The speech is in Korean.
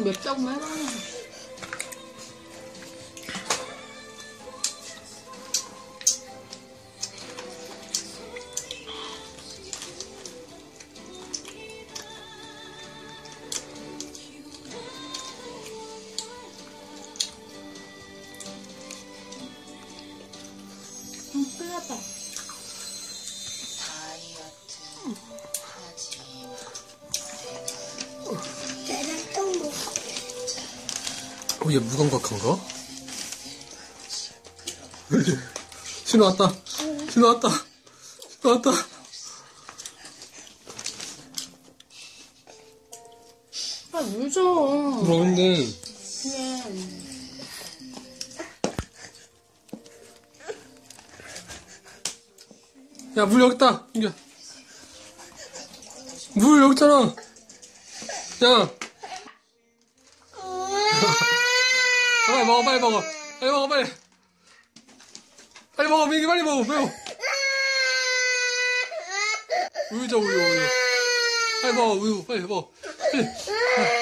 맵다고만 해봐. 음, 큰일 났다. 어, 얘 무감각한가? 신호 왔다. 신호 왔다. 신호 왔다. 아, 울죠. 그런데 그냥. 야, 물 여기 있다. 인규야. 물 여기 있잖아. 야. 빨리 먹어, 빨리 먹어. 빨리 먹어, 빨리. 빨리 먹어, 민기 빨리 먹어, 빨리 먹어. 우유 줘, 우유, 우유. 빨리 먹어, 우유, 빨리 먹어. 빨리.